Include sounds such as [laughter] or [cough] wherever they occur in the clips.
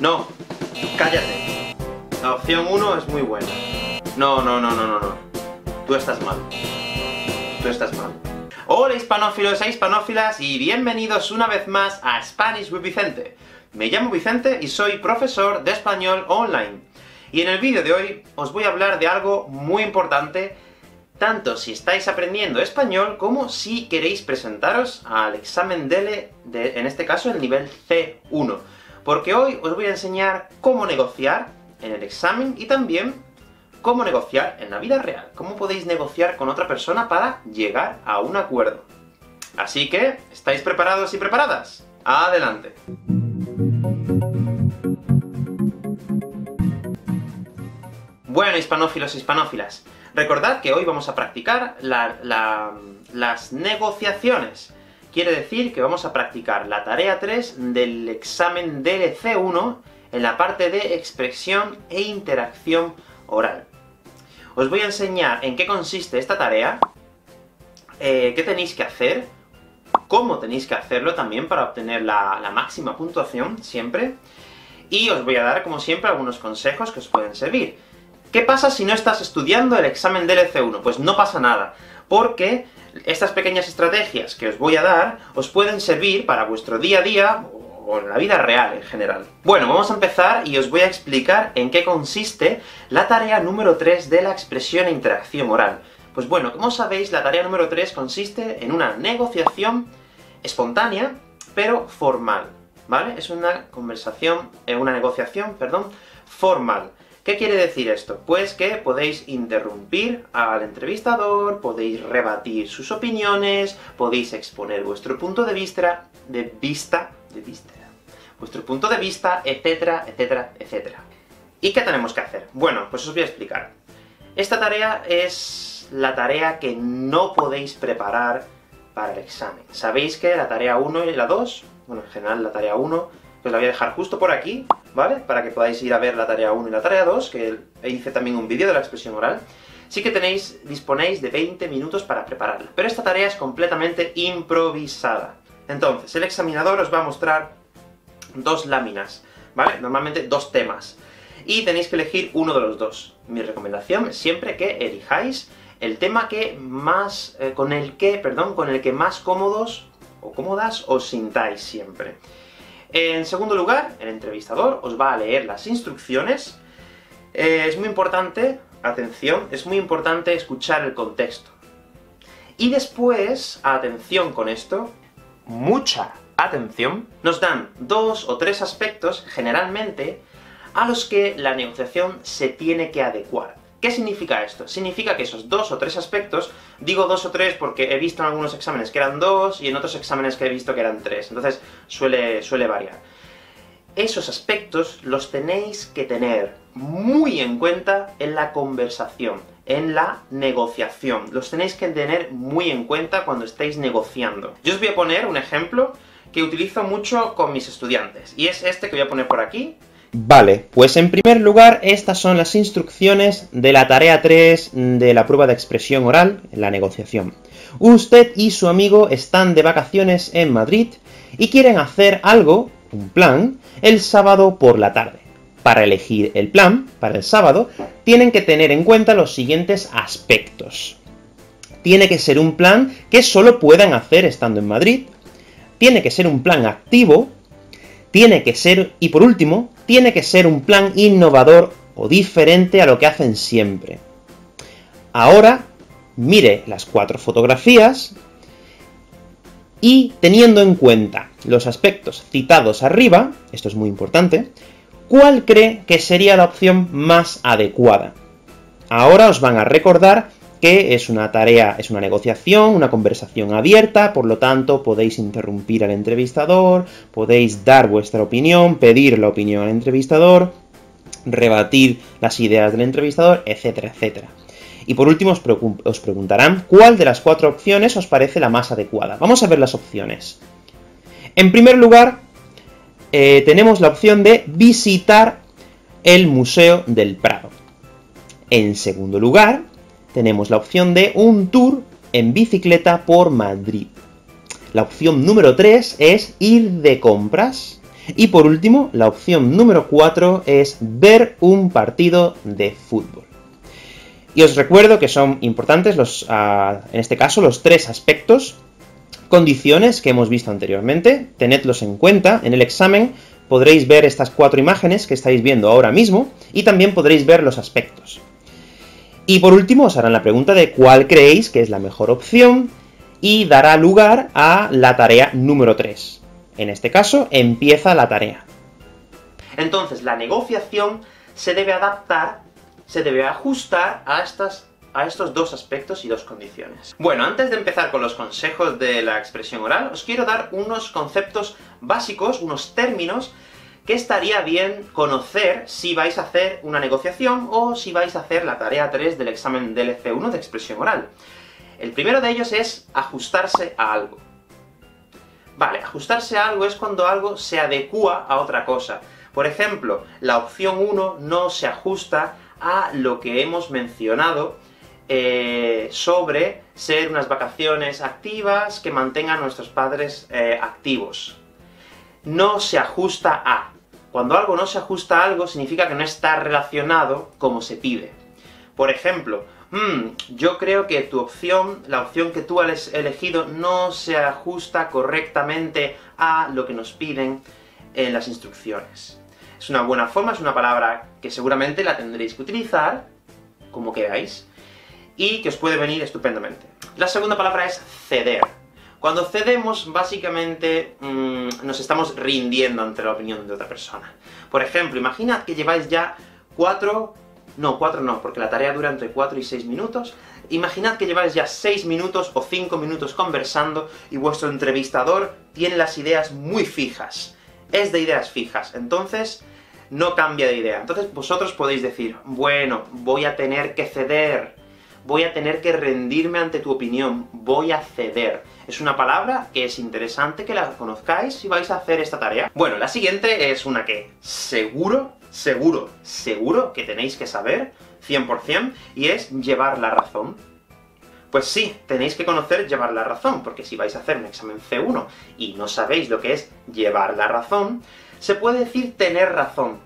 No, cállate. La opción 1 es muy buena. No, no, no, no, no, no. Tú estás mal. Tú estás mal. Hola hispanófilos e hispanófilas, y bienvenidos una vez más a Spanish with Vicente. Me llamo Vicente y soy profesor de español online. Y en el vídeo de hoy os voy a hablar de algo muy importante, tanto si estáis aprendiendo español, como si queréis presentaros al examen DELE, de, en este caso el nivel C1. Porque hoy os voy a enseñar cómo negociar en el examen, y también cómo negociar en la vida real. Cómo podéis negociar con otra persona para llegar a un acuerdo. Así que, ¿estáis preparados y preparadas? ¡Adelante! Bueno, hispanófilos e hispanófilas, recordad que hoy vamos a practicar las negociaciones. Quiere decir que vamos a practicar la tarea 3 del examen DLC1 en la parte de expresión e interacción oral. Os voy a enseñar en qué consiste esta tarea, eh, qué tenéis que hacer, cómo tenéis que hacerlo también para obtener la, la máxima puntuación, siempre, y os voy a dar, como siempre, algunos consejos que os pueden servir. ¿Qué pasa si no estás estudiando el examen del EC1? Pues no pasa nada, porque estas pequeñas estrategias que os voy a dar os pueden servir para vuestro día a día, o en la vida real en general. Bueno, vamos a empezar y os voy a explicar en qué consiste la tarea número 3 de la expresión e interacción oral. Pues bueno, como sabéis, la tarea número 3 consiste en una negociación espontánea, pero formal, ¿vale? Es una conversación, eh, una negociación, perdón, formal. ¿Qué quiere decir esto? Pues que podéis interrumpir al entrevistador, podéis rebatir sus opiniones, podéis exponer vuestro punto de vista, de vista, de vista, vuestro punto de vista, etcétera, etcétera, etcétera. ¿Y qué tenemos que hacer? Bueno, pues os voy a explicar. Esta tarea es la tarea que no podéis preparar para el examen. Sabéis que la tarea 1 y la 2, bueno, en general la tarea 1, os la voy a dejar justo por aquí, ¿vale? Para que podáis ir a ver la tarea 1 y la tarea 2, que hice también un vídeo de la expresión oral. Sí que tenéis, disponéis de 20 minutos para prepararla, pero esta tarea es completamente improvisada. Entonces, el examinador os va a mostrar dos láminas, ¿vale? Normalmente dos temas. Y tenéis que elegir uno de los dos. Mi recomendación es siempre que elijáis el tema que más, eh, con el que, perdón, con el que más cómodos o cómodas os sintáis siempre. En segundo lugar, el entrevistador os va a leer las instrucciones. Eh, es muy importante, atención, es muy importante escuchar el contexto. Y después, atención con esto, mucha atención, nos dan dos o tres aspectos, generalmente, a los que la negociación se tiene que adecuar. ¿Qué significa esto? Significa que esos dos o tres aspectos, digo dos o tres porque he visto en algunos exámenes que eran dos, y en otros exámenes que he visto que eran tres, entonces suele, suele variar. Esos aspectos los tenéis que tener muy en cuenta en la conversación, en la negociación. Los tenéis que tener muy en cuenta cuando estéis negociando. Yo os voy a poner un ejemplo que utilizo mucho con mis estudiantes, y es este que voy a poner por aquí, Vale, pues en primer lugar, estas son las instrucciones de la tarea 3 de la prueba de expresión oral, la negociación. Usted y su amigo están de vacaciones en Madrid y quieren hacer algo, un plan, el sábado por la tarde. Para elegir el plan, para el sábado, tienen que tener en cuenta los siguientes aspectos. Tiene que ser un plan que solo puedan hacer estando en Madrid, tiene que ser un plan activo, tiene que ser, y por último, tiene que ser un plan innovador o diferente a lo que hacen siempre. Ahora, mire las cuatro fotografías y teniendo en cuenta los aspectos citados arriba, esto es muy importante, ¿cuál cree que sería la opción más adecuada? Ahora os van a recordar que es una tarea, es una negociación, una conversación abierta, por lo tanto podéis interrumpir al entrevistador, podéis dar vuestra opinión, pedir la opinión al entrevistador, rebatir las ideas del entrevistador, etcétera, etcétera. Y por último os, preguntarán cuál de las cuatro opciones os parece la más adecuada. Vamos a ver las opciones. En primer lugar, eh, tenemos la opción de visitar el Museo del Prado. En segundo lugar, tenemos la opción de un tour en bicicleta por Madrid. La opción número 3 es ir de compras. Y por último, la opción número 4 es ver un partido de fútbol. Y os recuerdo que son importantes los, ah, en este caso, los tres aspectos, condiciones que hemos visto anteriormente, tenedlos en cuenta, en el examen podréis ver estas cuatro imágenes que estáis viendo ahora mismo, y también podréis ver los aspectos. Y por último os harán la pregunta de cuál creéis que es la mejor opción, y dará lugar a la tarea número 3. En este caso, empieza la tarea. Entonces, la negociación se debe adaptar, se debe ajustar a, estas, a estos dos aspectos y dos condiciones. Bueno, antes de empezar con los consejos de la expresión oral, os quiero dar unos conceptos básicos, unos términos, que estaría bien conocer si vais a hacer una negociación o si vais a hacer la tarea 3 del examen del F1 de expresión oral. El primero de ellos es ajustarse a algo. Vale, ajustarse a algo es cuando algo se adecua a otra cosa. Por ejemplo, la opción 1 no se ajusta a lo que hemos mencionado eh, sobre ser unas vacaciones activas que mantengan a nuestros padres eh, activos. No se ajusta a. Cuando algo no se ajusta a algo, significa que no está relacionado como se pide. Por ejemplo, hmm, yo creo que tu opción, la opción que tú has elegido, no se ajusta correctamente a lo que nos piden en las instrucciones. Es una buena forma, es una palabra que seguramente la tendréis que utilizar, como queráis, y que os puede venir estupendamente. La segunda palabra es ceder. Cuando cedemos, básicamente, mmm, nos estamos rindiendo ante la opinión de otra persona. Por ejemplo, imaginad que lleváis ya cuatro... No, cuatro no, porque la tarea dura entre 4 y 6 minutos. Imaginad que lleváis ya 6 minutos o 5 minutos conversando, y vuestro entrevistador tiene las ideas muy fijas. Es de ideas fijas, entonces no cambia de idea. Entonces vosotros podéis decir, bueno, voy a tener que ceder, voy a tener que rendirme ante tu opinión, voy a ceder. Es una palabra que es interesante que la conozcáis si vais a hacer esta tarea. Bueno, la siguiente es una que seguro, seguro, seguro que tenéis que saber, 100%, y es llevar la razón. Pues sí, tenéis que conocer llevar la razón, porque si vais a hacer un examen C1 y no sabéis lo que es llevar la razón, se puede decir tener razón.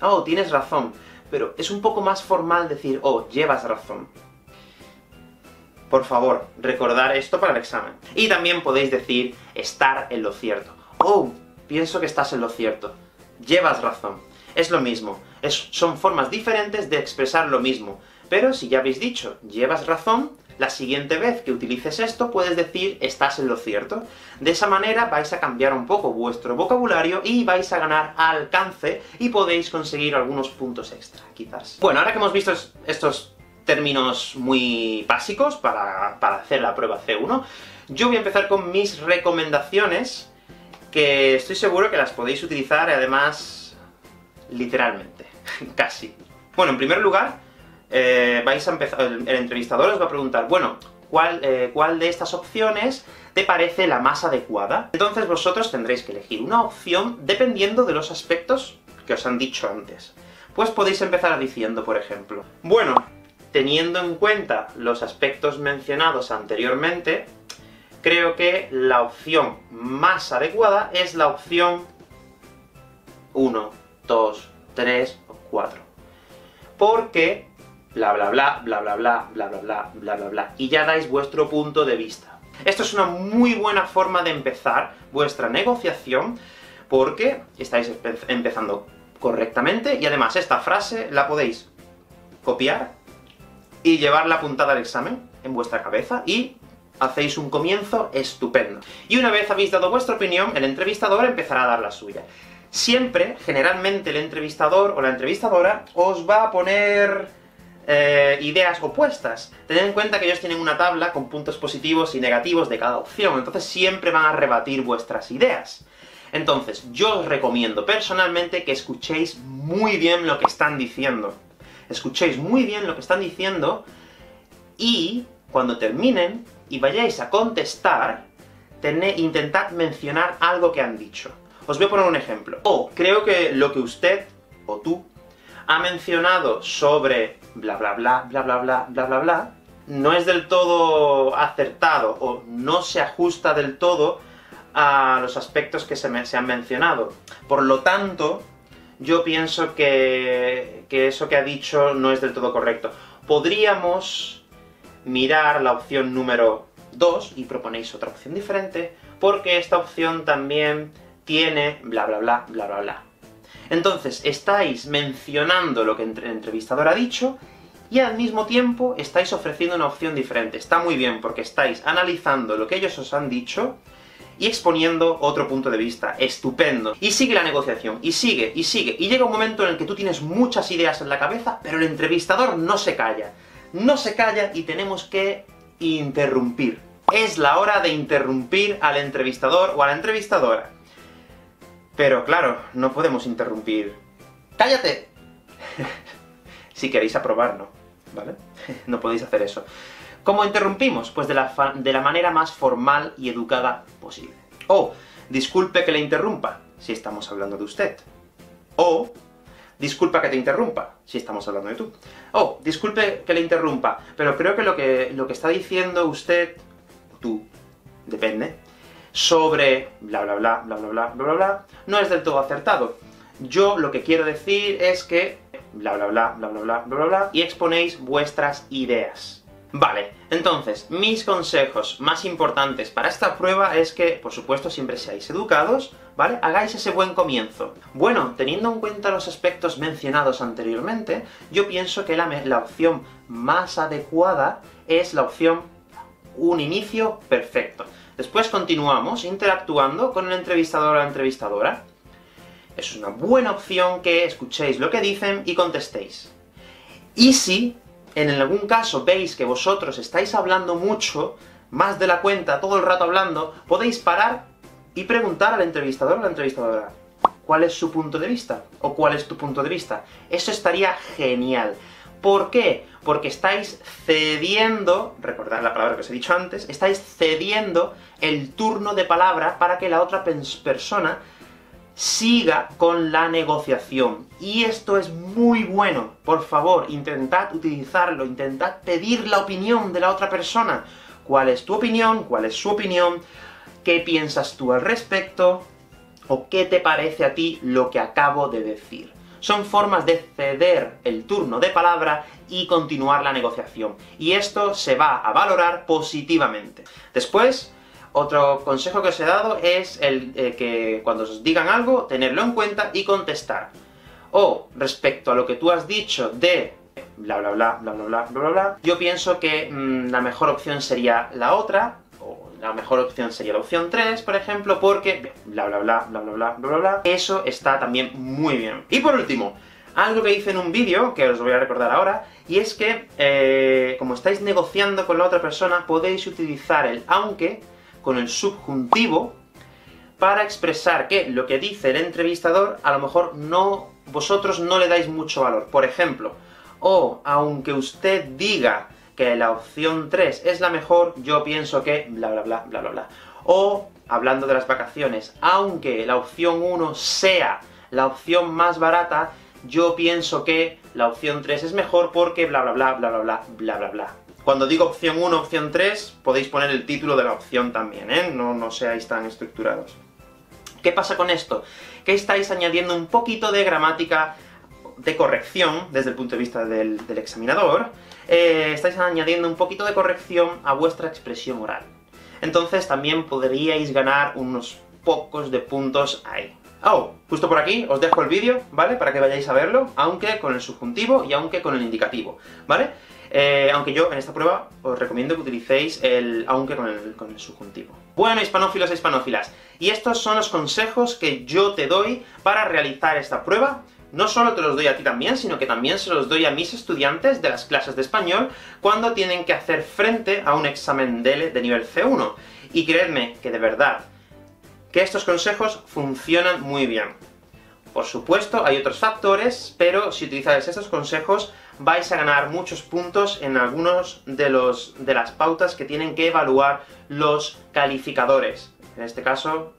Oh, tienes razón, pero es un poco más formal decir, oh, llevas razón. Por favor, recordar esto para el examen. Y también podéis decir estar en lo cierto. Oh, pienso que estás en lo cierto. Llevas razón. Es lo mismo. son formas diferentes de expresar lo mismo. Pero si ya habéis dicho, llevas razón, la siguiente vez que utilices esto, puedes decir, estás en lo cierto. De esa manera vais a cambiar un poco vuestro vocabulario y vais a ganar alcance, y podéis conseguir algunos puntos extra, quizás. Bueno, ahora que hemos visto estos términos muy básicos para, hacer la prueba C1, yo voy a empezar con mis recomendaciones, que estoy seguro que las podéis utilizar, además, literalmente, [laughs] casi. Bueno, en primer lugar, eh, vais a empezar, el, entrevistador os va a preguntar, bueno, ¿cuál, eh, ¿cuál de estas opciones te parece la más adecuada? Entonces vosotros tendréis que elegir una opción dependiendo de los aspectos que os han dicho antes. Pues podéis empezar diciendo, por ejemplo, bueno, teniendo en cuenta los aspectos mencionados anteriormente, creo que la opción más adecuada es la opción 1, 2, 3 o 4. Porque bla bla bla, bla bla bla, bla bla bla, bla bla bla, y ya dais vuestro punto de vista. Esto es una muy buena forma de empezar vuestra negociación, porque estáis empezando correctamente, y además esta frase la podéis copiar y llevar la puntada al examen en vuestra cabeza, y hacéis un comienzo estupendo. Y una vez habéis dado vuestra opinión, el entrevistador empezará a dar la suya. Siempre, generalmente, el entrevistador o la entrevistadora os va a poner eh, ideas opuestas. Tened en cuenta que ellos tienen una tabla con puntos positivos y negativos de cada opción, entonces siempre van a rebatir vuestras ideas. Entonces, yo os recomiendo personalmente que escuchéis muy bien lo que están diciendo escuchéis muy bien lo que están diciendo, y cuando terminen, y vayáis a contestar, intentad mencionar algo que han dicho. Os voy a poner un ejemplo. O, creo que lo que usted, o tú, ha mencionado sobre bla bla bla, bla bla bla, bla bla bla, no es del todo acertado, o no se ajusta del todo a los aspectos que se, han mencionado. Por lo tanto, yo pienso que, eso que ha dicho no es del todo correcto. Podríamos mirar la opción número 2, y proponéis otra opción diferente, porque esta opción también tiene bla bla bla bla bla bla. Entonces, estáis mencionando lo que el entrevistador ha dicho, y al mismo tiempo estáis ofreciendo una opción diferente. Está muy bien, porque estáis analizando lo que ellos os han dicho, y exponiendo otro punto de vista. ¡Estupendo! Y sigue la negociación, y sigue, y sigue, y llega un momento en el que tú tienes muchas ideas en la cabeza, pero el entrevistador no se calla. No se calla, y tenemos que interrumpir. Es la hora de interrumpir al entrevistador o a la entrevistadora. Pero claro, no podemos interrumpir. ¡Cállate! [laughs] si queréis aprobarlo, ¿vale? [laughs] no podéis hacer eso. ¿Cómo interrumpimos? Pues de la, de la manera más formal y educada posible. O, disculpe que le interrumpa, si estamos hablando de usted. O, disculpa que te interrumpa, si estamos hablando de tú. O, disculpe que le interrumpa, pero creo que lo que, lo que está diciendo usted, tú, depende, sobre bla bla bla, bla bla bla, bla bla bla, no es del todo acertado. Yo lo que quiero decir es que bla bla bla, bla bla bla, bla bla bla, y exponéis vuestras ideas. Vale, entonces, mis consejos más importantes para esta prueba es que, por supuesto, siempre seáis educados, ¿vale? Hagáis ese buen comienzo. Bueno, teniendo en cuenta los aspectos mencionados anteriormente, yo pienso que la, la opción más adecuada es la opción un inicio perfecto. Después continuamos interactuando con el entrevistador o la entrevistadora. Es una buena opción que escuchéis lo que dicen y contestéis. Y si en algún caso veis que vosotros estáis hablando mucho, más de la cuenta, todo el rato hablando, podéis parar y preguntar al entrevistador o la entrevistadora cuál es su punto de vista, o cuál es tu punto de vista. Eso estaría genial. ¿Por qué? Porque estáis cediendo, recordad la palabra que os he dicho antes, estáis cediendo el turno de palabra para que la otra persona siga con la negociación. Y esto es muy bueno. Por favor, intentad utilizarlo, intentad pedir la opinión de la otra persona. ¿Cuál es tu opinión? ¿Cuál es su opinión? ¿Qué piensas tú al respecto? ¿O qué te parece a ti lo que acabo de decir? Son formas de ceder el turno de palabra y continuar la negociación. Y esto se va a valorar positivamente. Después, otro consejo que os he dado es el eh, que cuando os digan algo, tenerlo en cuenta y contestar. O, respecto a lo que tú has dicho de bla bla bla bla bla bla bla bla yo pienso que mm, la mejor opción sería la otra, o la mejor opción sería la opción 3, por ejemplo, porque bla bla bla bla bla bla bla bla bla, eso está también muy bien. Y por último, algo que hice en un vídeo, que os voy a recordar ahora, y es que, eh, como estáis negociando con la otra persona, podéis utilizar el aunque con el subjuntivo para expresar que lo que dice el entrevistador, a lo mejor no vosotros no le dais mucho valor. Por ejemplo, o aunque usted diga que la opción 3 es la mejor, yo pienso que bla bla bla bla bla bla. O, hablando de las vacaciones, aunque la opción 1 sea la opción más barata, yo pienso que la opción 3 es mejor porque bla bla bla bla bla bla bla bla bla. Cuando digo opción 1, opción 3, podéis poner el título de la opción también, ¿eh? No, no seáis tan estructurados. ¿Qué pasa con esto? Que estáis añadiendo un poquito de gramática de corrección, desde el punto de vista del, examinador, eh, estáis añadiendo un poquito de corrección a vuestra expresión oral. Entonces también podríais ganar unos pocos de puntos ahí. Oh, justo por aquí os dejo el vídeo, ¿vale? Para que vayáis a verlo, aunque con el subjuntivo y aunque con el indicativo, ¿vale? Eh, aunque yo en esta prueba os recomiendo que utilicéis el aunque con el, subjuntivo. Bueno, hispanófilos e hispanófilas, y estos son los consejos que yo te doy para realizar esta prueba. No solo te los doy a ti también, sino que también se los doy a mis estudiantes de las clases de español cuando tienen que hacer frente a un examen DELE de nivel C1. Y creedme que de verdad, que estos consejos funcionan muy bien. Por supuesto, hay otros factores, pero si utilizáis estos consejos, vais a ganar muchos puntos en algunos de, los, de las pautas que tienen que evaluar los calificadores. En este caso,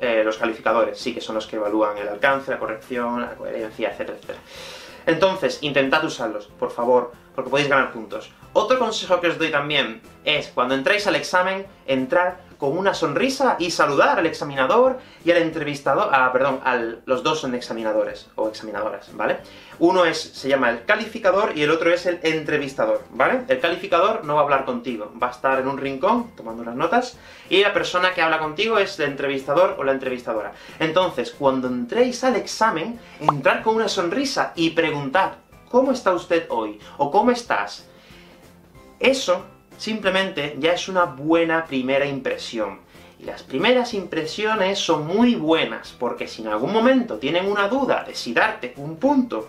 eh, los calificadores, sí que son los que evalúan el alcance, la corrección, la coherencia, etcétera, etcétera. Entonces, intentad usarlos, por favor, porque podéis ganar puntos. Otro consejo que os doy también es, cuando entráis al examen, entrar con una sonrisa y saludar al examinador y al entrevistador, ah, perdón, al, los dos son examinadores, o examinadoras, ¿vale? Uno es, se llama el calificador y el otro es el entrevistador, ¿vale? El calificador no va a hablar contigo, va a estar en un rincón tomando las notas, y la persona que habla contigo es el entrevistador o la entrevistadora. Entonces, cuando entréis al examen, entrar con una sonrisa y preguntar, ¿cómo está usted hoy? o ¿cómo estás? Eso simplemente ya es una buena primera impresión. Y las primeras impresiones son muy buenas, porque si en algún momento tienen una duda de si darte un punto,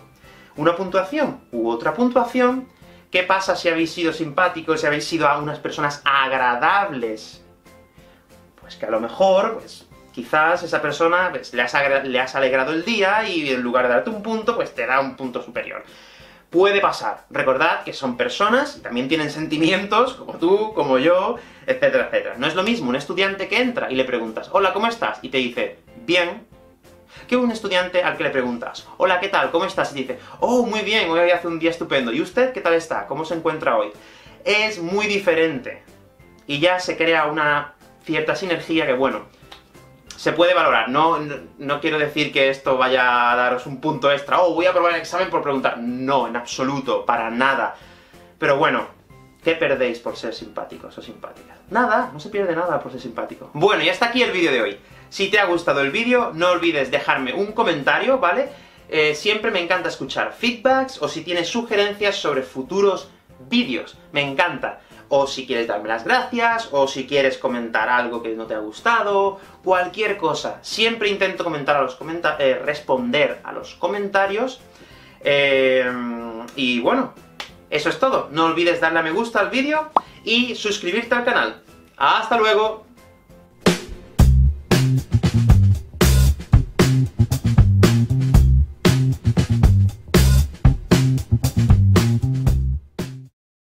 una puntuación u otra puntuación, ¿qué pasa si habéis sido simpáticos, si habéis sido a unas personas agradables? Pues que a lo mejor, pues, quizás esa persona pues, le, has le has alegrado el día, y en lugar de darte un punto, pues te da un punto superior. Puede pasar. Recordad que son personas, y también tienen sentimientos, como tú, como yo, etcétera, etcétera. No es lo mismo un estudiante que entra y le preguntas, hola, ¿cómo estás? Y te dice, bien, que un estudiante al que le preguntas, hola, ¿qué tal? ¿Cómo estás? Y dice, oh, muy bien, hoy hace un día estupendo. ¿Y usted qué tal está? ¿Cómo se encuentra hoy? Es muy diferente. Y ya se crea una cierta sinergia que, bueno, se puede valorar. No, no, quiero decir que esto vaya a daros un punto extra, oh, voy a probar el examen por preguntar. No, en absoluto, para nada. Pero bueno, ¿qué perdéis por ser simpáticos o simpáticas? Nada, no se pierde nada por ser simpático. Bueno, y hasta aquí el vídeo de hoy. Si te ha gustado el vídeo, no olvides dejarme un comentario, ¿vale? Eh, siempre me encanta escuchar feedbacks, o si tienes sugerencias sobre futuros vídeos. Me encanta o si quieres darme las gracias, o si quieres comentar algo que no te ha gustado, cualquier cosa. Siempre intento comentar a los eh, responder a los comentarios. Eh, y bueno, eso es todo. No olvides darle a me gusta al vídeo y suscribirte al canal. ¡Hasta luego!